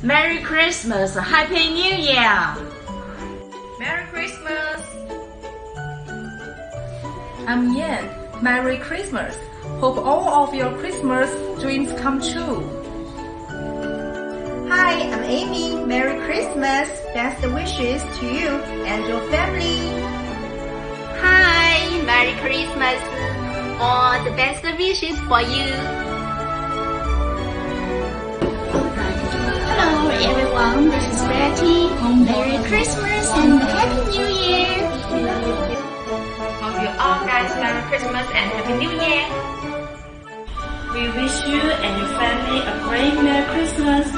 Merry Christmas, Happy New Year! Merry Christmas! I'm Yan. Merry Christmas. Hope all of your Christmas dreams come true. Hi, I'm Amy. Merry Christmas. Best wishes to you and your family. Hi, Merry Christmas. All the best wishes for you. Merry Christmas and Happy New Year. Hope you all guys Merry Christmas and Happy New Year. We wish you and your family a great Merry Christmas